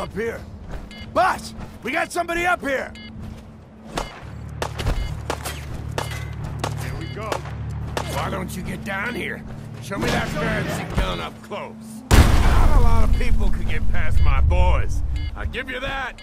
up here. Boss, we got somebody up here. Here we go. Why don't you get down here? Show me that fancy gun up close. Not a lot of people could get past my boys. I give you that.